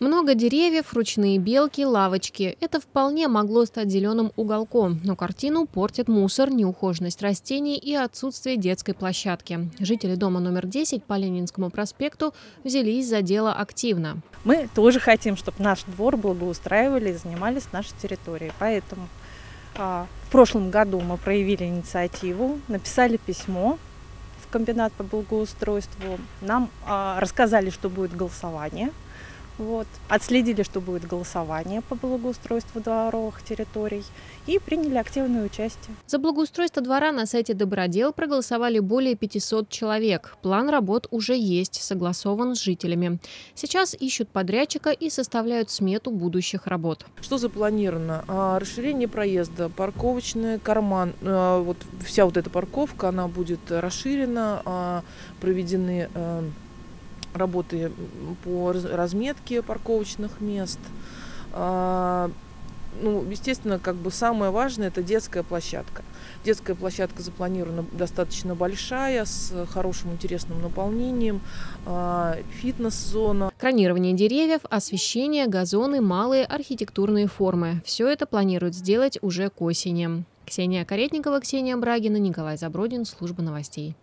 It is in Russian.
Много деревьев, ручные белки, лавочки. Это вполне могло стать зеленым уголком, но картину портит мусор, неухоженность растений и отсутствие детской площадки. Жители дома номер 10 по Ленинскому проспекту взялись за дело активно. Мы тоже хотим, чтобы наш двор благоустраивали и занимались нашей территорией. Поэтому а, в прошлом году мы проявили инициативу, написали письмо в комбинат по благоустройству. Нам а, рассказали, что будет голосование – вот. Отследили, что будет голосование по благоустройству дворовых территорий и приняли активное участие. За благоустройство двора на сайте Добродел проголосовали более 500 человек. План работ уже есть, согласован с жителями. Сейчас ищут подрядчика и составляют смету будущих работ. Что запланировано? А, расширение проезда, парковочный карман. А, вот вся вот эта парковка, она будет расширена, а, проведены работы по разметке парковочных мест. А, ну, естественно, как бы самое важное это детская площадка. Детская площадка запланирована достаточно большая, с хорошим интересным наполнением, а, фитнес-зона. Кронирование деревьев, освещение, газоны, малые архитектурные формы. Все это планируют сделать уже к осени. Ксения Каретникова, Ксения Брагина, Николай Забродин, Служба новостей.